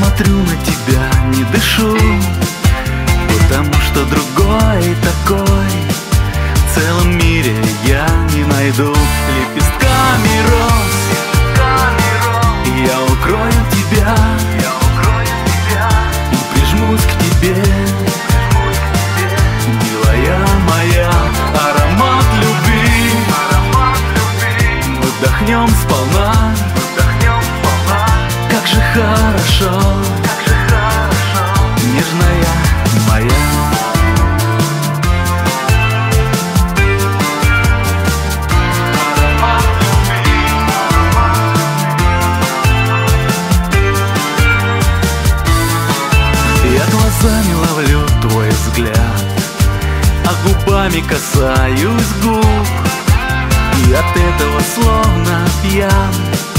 смотрю на тебя, не дышу Потому что другой такой. В целом мире я не найду Лепестками роз. Я укрою тебя И прижмусь к тебе. Милая моя, аромат любви. Мы вдохнем сполна хорошо. Нежная моя. Я глазами ловлю твой взгляд А губами касаюсь губ. И от этого словно пьян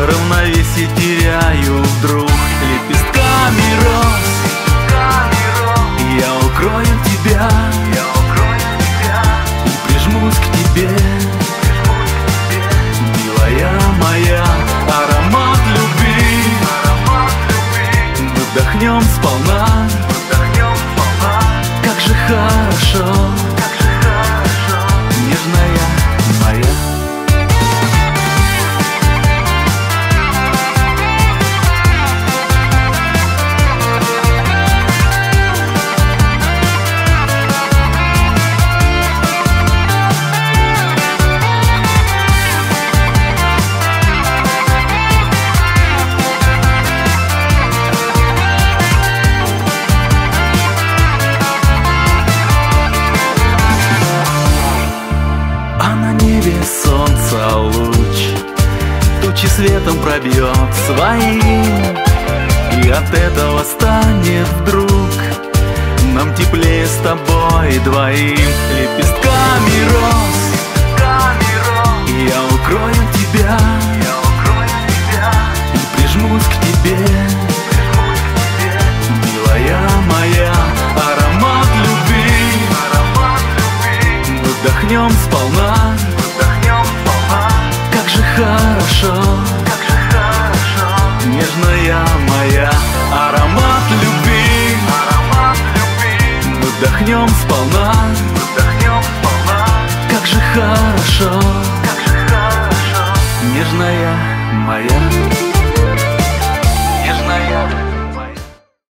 Равновесие теряю вдруг Лепестками роз. Я укрою тебя. И прижмусь к тебе. Милая моя, аромат любви. Вдохнем сполна. Как же хорошо светом пробьет своим И от этого станет вдруг Нам теплее с тобой двоим. Лепестками роз Я укрою тебя И прижмусь к тебе Милая моя, аромат любви. Вдохнем сполна Как же хорошо. Нежная моя Аромат любви. Мы вдохнем сполна Как же хорошо. Нежная моя. Нежная